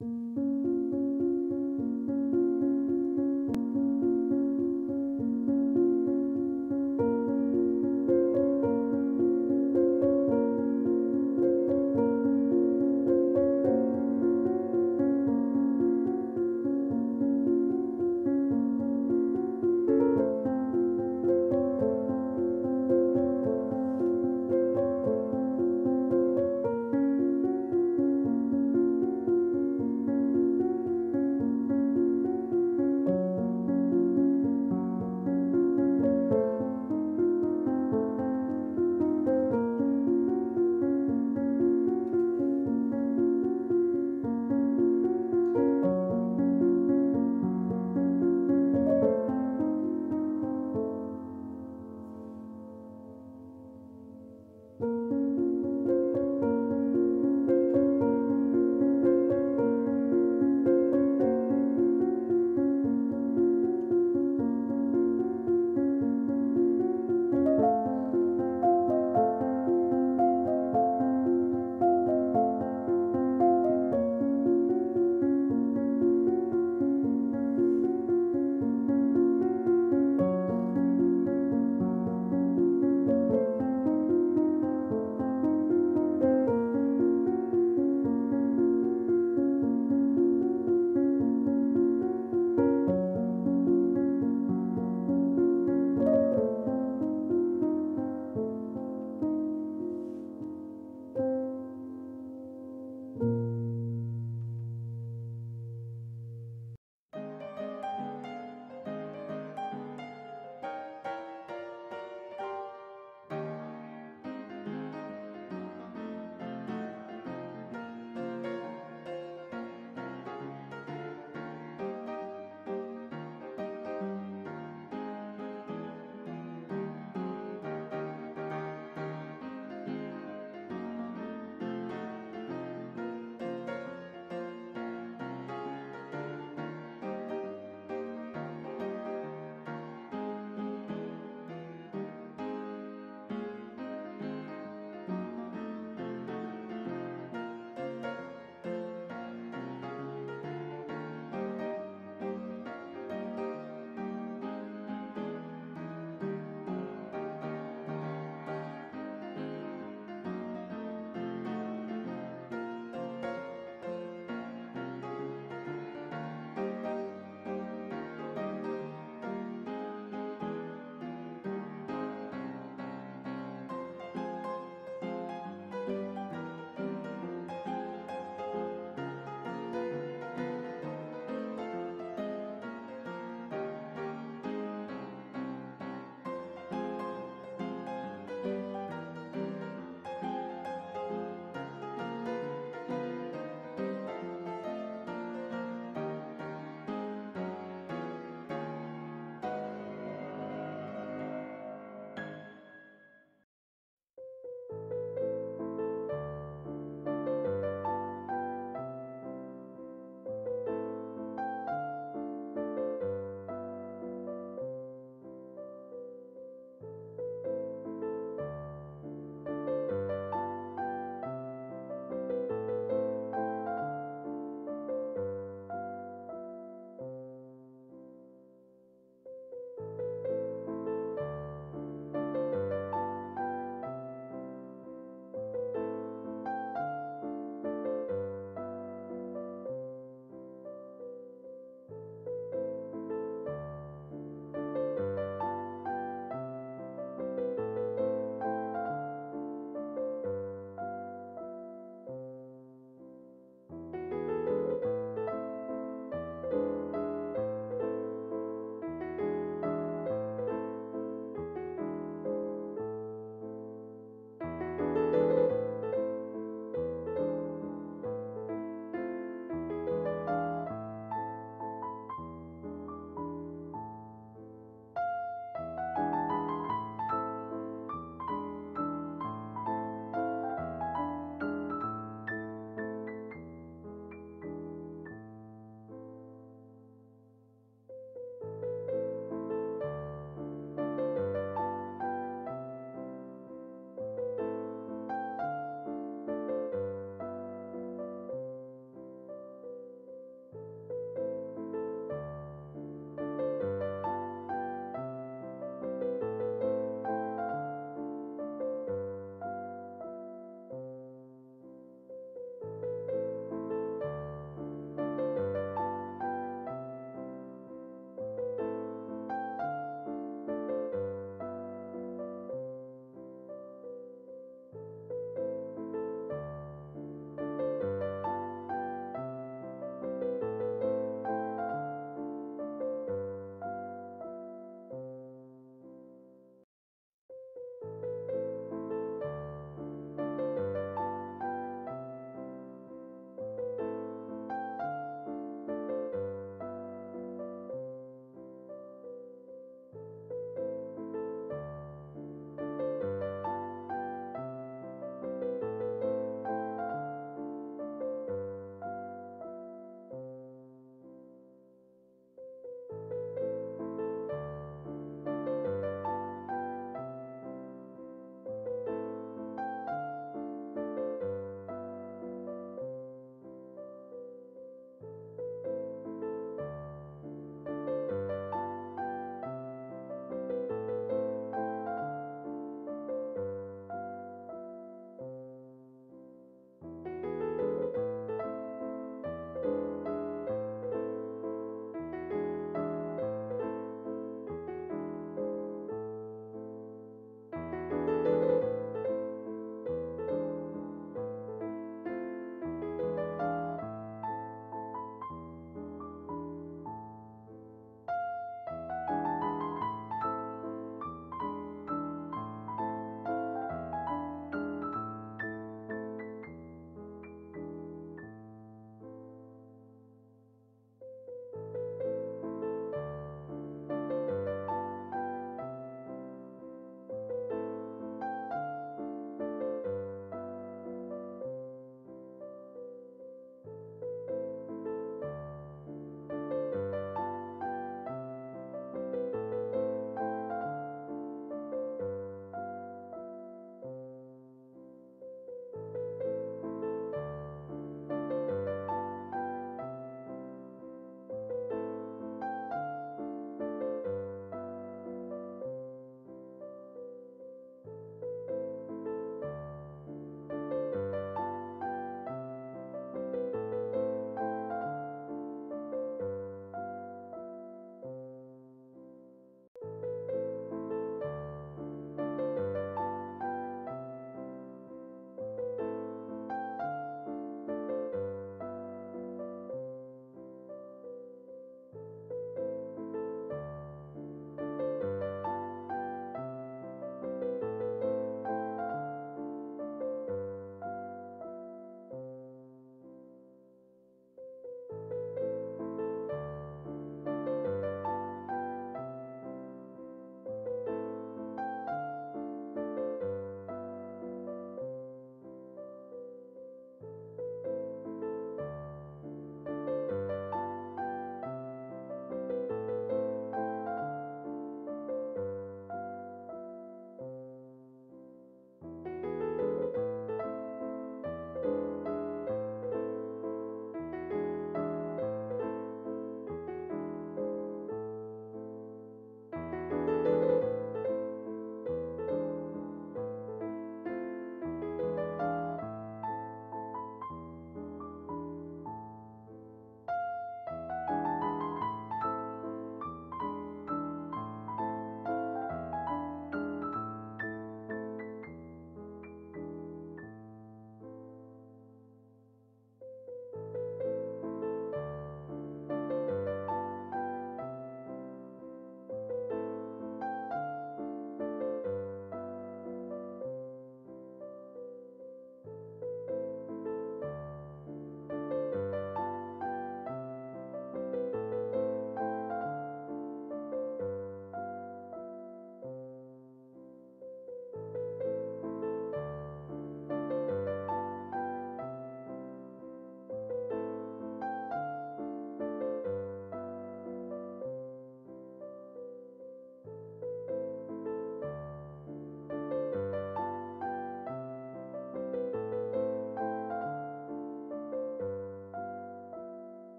Música